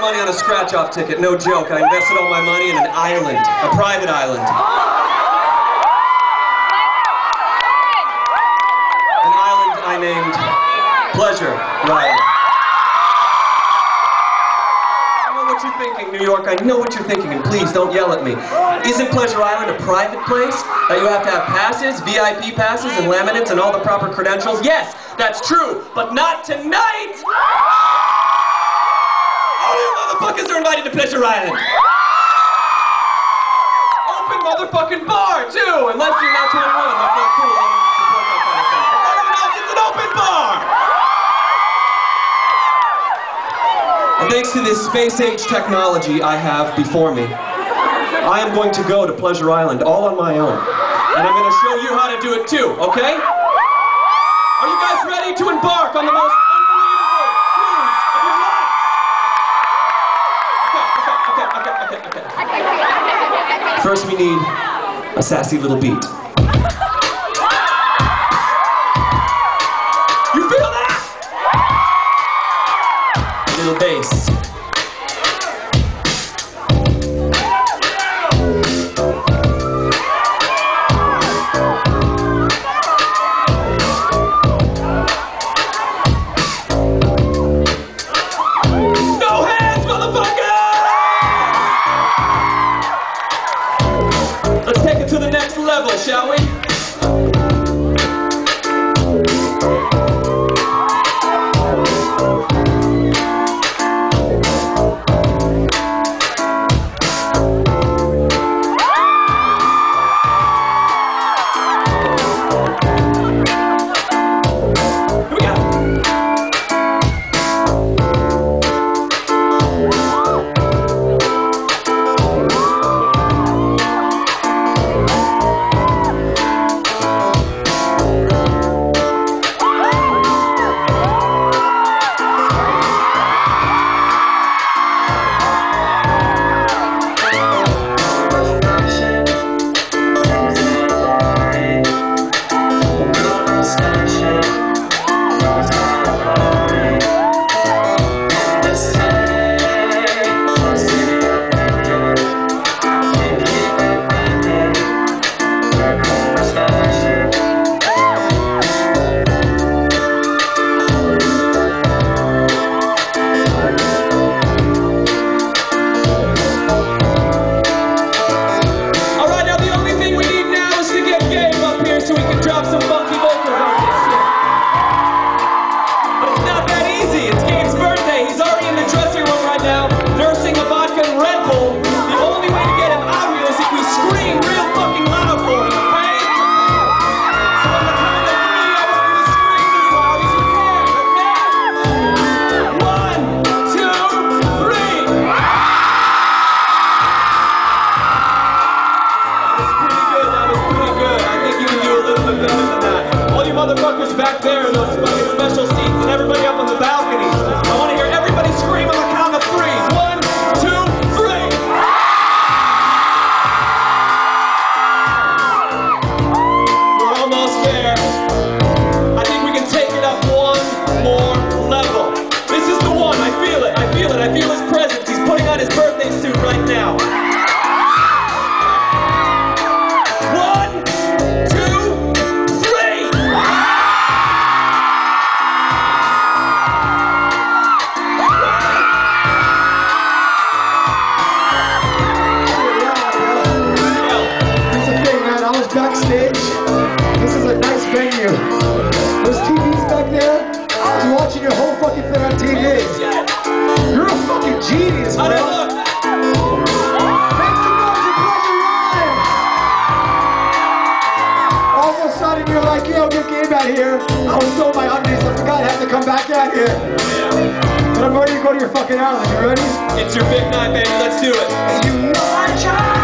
of money on a scratch-off ticket, no joke. I invested all my money in an island, a private island. An island I named Pleasure Island. I know what you're thinking, New York. I know what you're thinking, and please don't yell at me. Isn't Pleasure Island a private place that you have to have passes, VIP passes, and laminates, and all the proper credentials? Yes, that's true, but not tonight! Motherfuckers are invited to Pleasure Island. Open motherfucking bar, too, unless you're not 21. That's not cool. Support that kind of thing. Everyone else, it's an open bar! And thanks to this space-age technology I have before me, I am going to go to Pleasure Island all on my own. And I'm going to show you how to do it too, okay? Are you guys ready to embark on the most First we need a sassy little beat. You feel that? A little bass. Motherfuckers back there in those fucking special seats and everybody up on the balconies. I want to hear everybody scream on the count of three. One, two, three. We're almost there. I think we can take it up one more level. This is the one. I feel it. I feel it. I feel his presence. He's putting on his birthday suit right now. Backstage. This is a nice venue. Those TVs back there, I was watching your whole fucking thing on TV. You're a fucking genius, bro. did it look? Make some noise and Pleasure Island. All of a sudden, you're like, yo, get Gabe out here. I was in my undies. I forgot I have to come back out here. But I'm ready to go to your fucking island. You ready? It's your big night, baby. Let's do it. You know I tried.